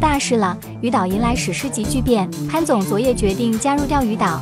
大事了，鱼岛迎来史诗级巨变，潘总昨夜决定加入钓鱼岛。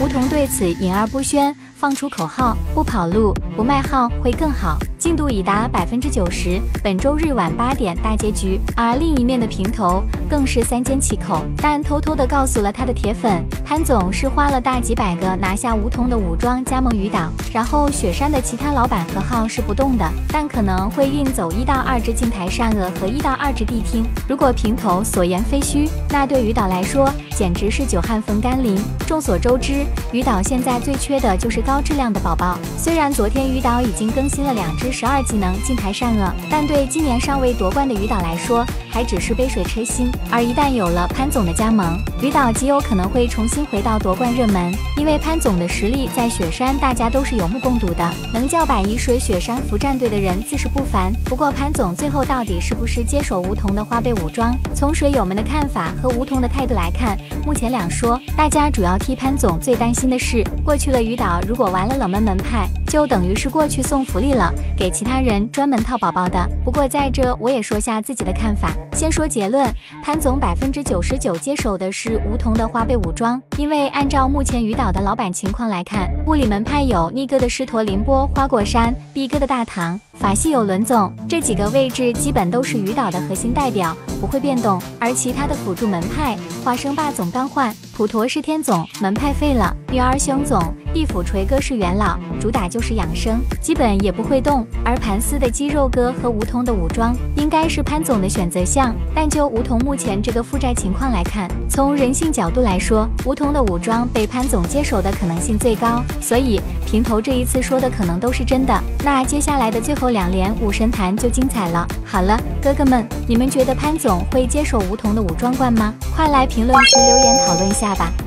梧桐对此隐而不宣，放出口号：不跑路，不卖号会更好。进度已达百分之九十，本周日晚八点大结局。而另一面的平头更是三缄其口，但偷偷的告诉了他的铁粉，潘总是花了大几百个拿下梧桐的武装加盟鱼岛，然后雪山的其他老板和号是不动的，但可能会运走一到二只镜台善恶和一到二只谛听。如果平头所言非虚，那对鱼岛来说简直是久旱逢甘霖。众所周知，鱼岛现在最缺的就是高质量的宝宝。虽然昨天鱼岛已经更新了两只。十二技能金牌善恶，但对今年尚未夺冠的鱼岛来说，还只是杯水车薪。而一旦有了潘总的加盟，于导极有可能会重新回到夺冠热门。因为潘总的实力在雪山，大家都是有目共睹的。能叫百亿水雪山服战队的人自是不凡。不过潘总最后到底是不是接手梧桐的花呗武装？从水友们的看法和梧桐的态度来看，目前两说。大家主要替潘总最担心的是，过去了于导如果玩了冷门门派，就等于是过去送福利了。给其他人专门套宝宝的。不过在这我也说下自己的看法。先说结论，潘总百分之九十九接手的是梧桐的花呗武装，因为按照目前鱼岛的老板情况来看，物理门派有逆哥的狮驼凌波、花果山、，B 哥的大唐。法系有轮总，这几个位置基本都是鱼岛的核心代表，不会变动。而其他的辅助门派，花生霸总刚换，普陀是天总，门派废了；女儿熊总，地府锤哥是元老，主打就是养生，基本也不会动。而盘丝的肌肉哥和梧桐的武装，应该是潘总的选择项。但就梧桐目前这个负债情况来看，从人性角度来说，梧桐的武装被潘总接手的可能性最高。所以平头这一次说的可能都是真的。那接下来的最后。两连武神坛就精彩了。好了，哥哥们，你们觉得潘总会接手梧桐的武装冠吗？快来评论区留言讨论一下吧。